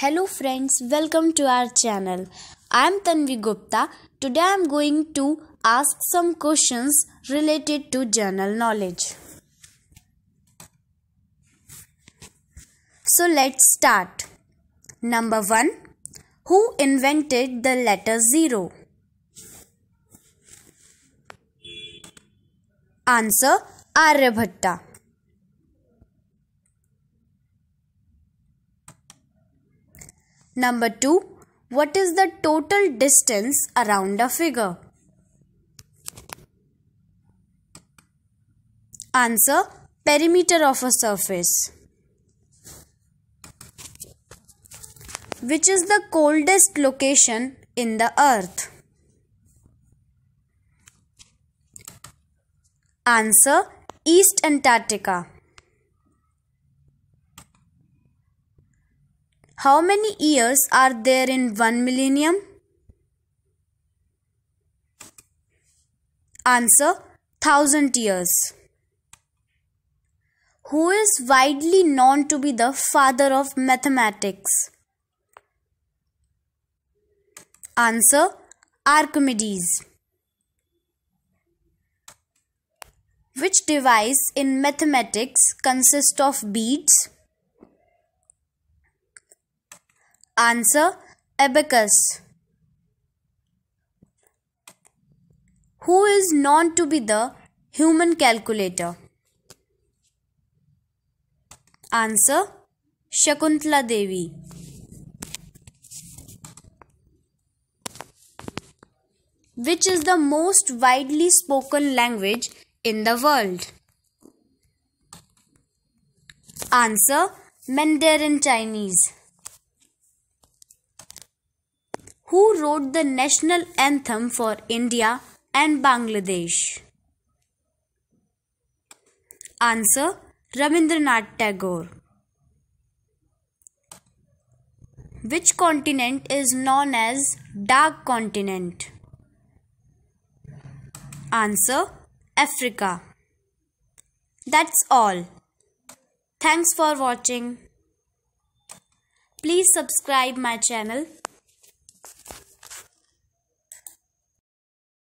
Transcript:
Hello friends, welcome to our channel. I am Tanvi Gupta. Today I am going to ask some questions related to general knowledge. So let's start. Number 1. Who invented the letter 0? Answer Aryabhatta. Number 2. What is the total distance around a figure? Answer. Perimeter of a surface. Which is the coldest location in the earth? Answer. East Antarctica. How many years are there in one millennium? Answer thousand years. Who is widely known to be the father of mathematics? Answer Archimedes. Which device in mathematics consists of beads? Answer Abacus. Who is known to be the human calculator? Answer Shakuntala Devi. Which is the most widely spoken language in the world? Answer Mandarin Chinese. Who wrote the national anthem for India and Bangladesh? Answer Rabindranath Tagore. Which continent is known as dark continent? Answer Africa. That's all. Thanks for watching. Please subscribe my channel.